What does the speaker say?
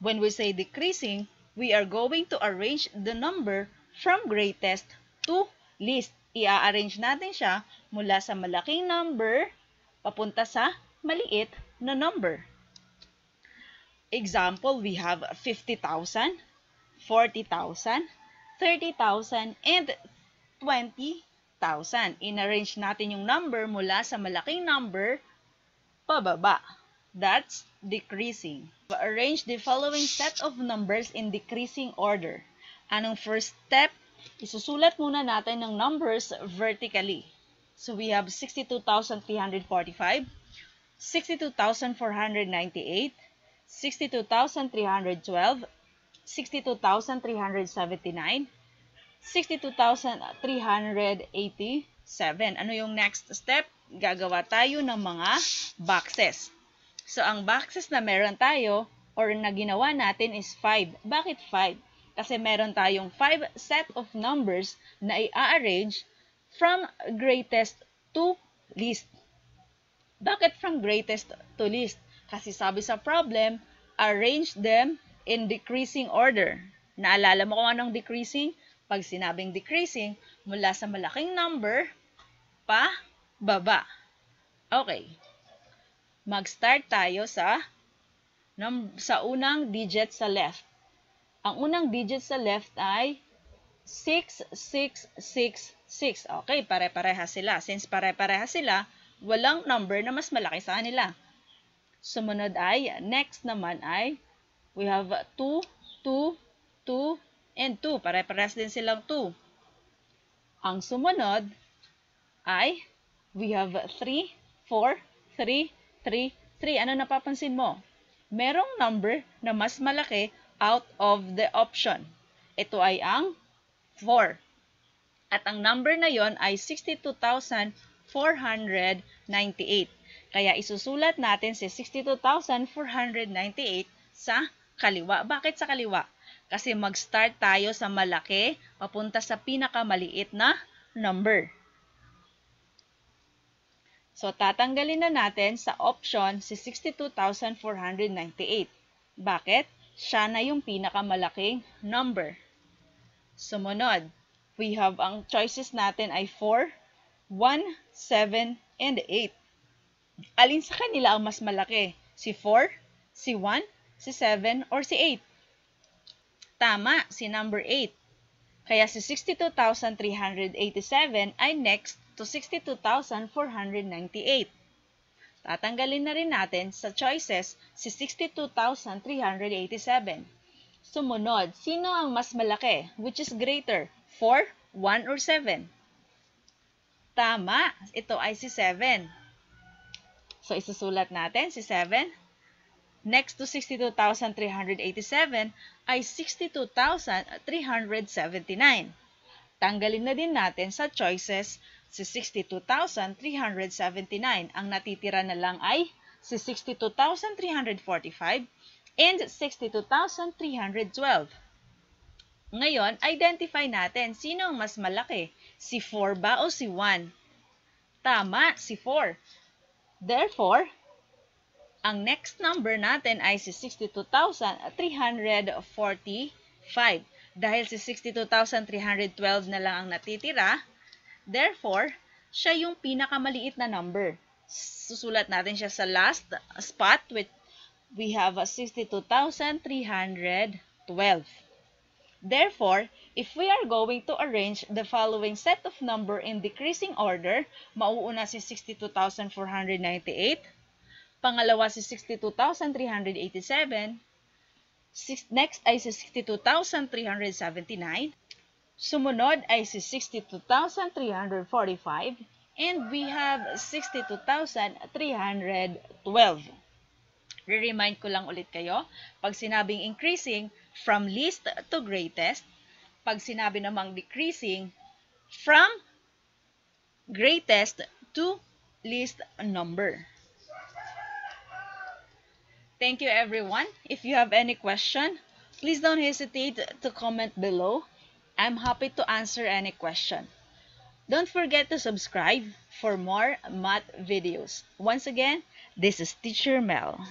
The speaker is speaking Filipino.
When we say decreasing, we are going to arrange the number from greatest to least. I-arrange natin siya mula sa malaking number papunta sa maliit na number. Example, we have 50,000, 40,000, 30,000, and 20,000. In-arrange natin yung number mula sa malaking number pababa. That's decreasing. Arrange the following set of numbers in decreasing order. Anong first step? Isusulat muna natin ng numbers vertically. So we have 62,345, 62,498, 62,312, 62,379, 62,387. Ano yung next step? Gagawa tayo ng mga boxes. So, ang boxes na meron tayo or na ginawa natin is 5. Bakit 5? Kasi meron tayong 5 set of numbers na i-arrange from greatest to least. Bakit from greatest to least? Kasi sabi sa problem, arrange them in decreasing order. Naalala mo kung anong decreasing? Pag sinabing decreasing, mula sa malaking number, pa, baba. Okay. Mag-start tayo sa, sa unang digit sa left. Ang unang digit sa left ay 6, 6, 6, 6. Okay, pare-pareha sila. Since pare-pareha sila, walang number na mas malaki sa kanila. Sumunod ay, next naman ay, we have 2, 2, 2, and 2. Pare-parehas din silang 2. Ang sumunod ay we have 3, 4, 3, 3, 3. Ano napapansin mo? Merong number na mas malaki out of the option. Ito ay ang 4. At ang number na yon ay 62,498. Kaya isusulat natin si 62,498 sa kaliwa. Bakit sa kaliwa? Kasi mag-start tayo sa malaki, papunta sa pinakamaliit na number. So, tatanggalin na natin sa option si 62,498. Bakit? Siya na yung pinakamalaking number. Sumunod, we have ang choices natin ay 4, 1, 7, and 8. Alin sa kanila ang mas malaki? Si 4, si 1, si 7, or si 8? Tama, si number 8. Kaya si 62,387 ay next to 62,498. Tatanggalin na rin natin sa choices si 62,387. Sumunod, sino ang mas malaki? Which is greater? 4, 1, or 7? Tama, ito ay si 7. So, isusulat natin si 7 next to 62,387 ay 62,379. Tanggalin na din natin sa choices si 62,379. Ang natitira na lang ay si 62,345 and 62,312. Ngayon, identify natin sino ang mas malaki, si 4 ba o si 1? Tama, si 4. Therefore, ang next number natin ay si 62,345. Dahil si 62,312 na lang ang natitira, therefore, siya yung pinakamaliit na number. Susulat natin siya sa last spot with we have 62,312. Therefore, if we are going to arrange the following set of number in decreasing order, mauuna si 62,498, Pangalawa si 62,387. Next ay si 62,379. Sumunod ay si 62,345. And we have 62,312. Re-remind ko lang ulit kayo, pag sinabing increasing, from least to greatest. Pag sinabi namang decreasing, from greatest to least number. Thank you everyone. If you have any question, please don't hesitate to comment below. I'm happy to answer any question. Don't forget to subscribe for more math videos. Once again, this is Teacher Mel.